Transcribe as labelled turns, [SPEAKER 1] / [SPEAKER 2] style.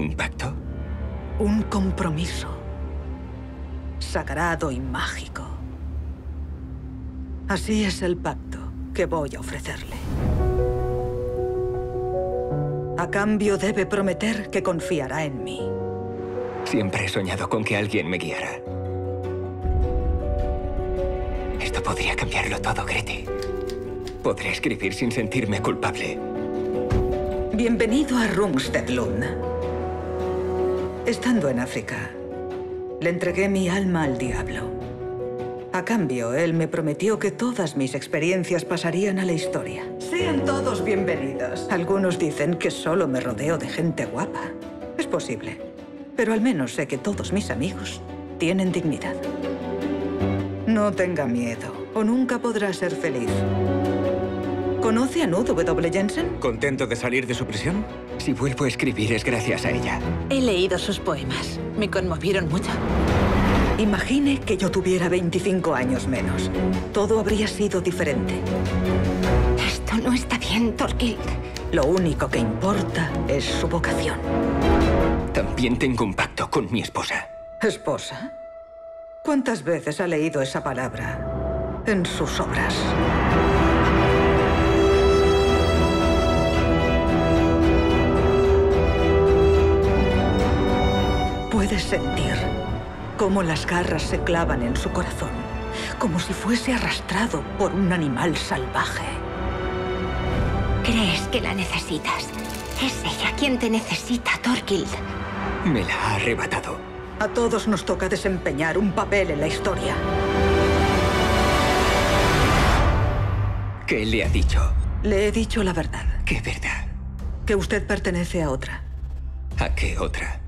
[SPEAKER 1] ¿Un pacto?
[SPEAKER 2] Un compromiso. Sagrado y mágico. Así es el pacto que voy a ofrecerle. A cambio debe prometer que confiará en mí.
[SPEAKER 1] Siempre he soñado con que alguien me guiara. Esto podría cambiarlo todo, Greti. Podré escribir sin sentirme culpable.
[SPEAKER 2] Bienvenido a Rungstedlund. Estando en África, le entregué mi alma al diablo. A cambio, él me prometió que todas mis experiencias pasarían a la historia. Sean todos bienvenidos. Algunos dicen que solo me rodeo de gente guapa. Es posible. Pero al menos sé que todos mis amigos tienen dignidad. No tenga miedo, o nunca podrá ser feliz. ¿Conoce a Nud W. Jensen?
[SPEAKER 3] ¿Contento de salir de su prisión?
[SPEAKER 1] Si vuelvo a escribir es gracias a ella.
[SPEAKER 4] He leído sus poemas. Me conmovieron mucho.
[SPEAKER 2] Imagine que yo tuviera 25 años menos. Todo habría sido diferente.
[SPEAKER 5] Esto no está bien, Torquild.
[SPEAKER 2] Lo único que importa es su vocación.
[SPEAKER 1] También tengo un pacto con mi esposa.
[SPEAKER 2] ¿Esposa? ¿Cuántas veces ha leído esa palabra en sus obras? Sentir cómo las garras se clavan en su corazón, como si fuese arrastrado por un animal salvaje.
[SPEAKER 5] ¿Crees que la necesitas? Es ella quien te necesita, Torkild.
[SPEAKER 1] Me la ha arrebatado.
[SPEAKER 2] A todos nos toca desempeñar un papel en la historia.
[SPEAKER 1] ¿Qué le ha dicho?
[SPEAKER 2] Le he dicho la verdad.
[SPEAKER 1] ¿Qué verdad?
[SPEAKER 2] Que usted pertenece a otra.
[SPEAKER 1] ¿A qué otra?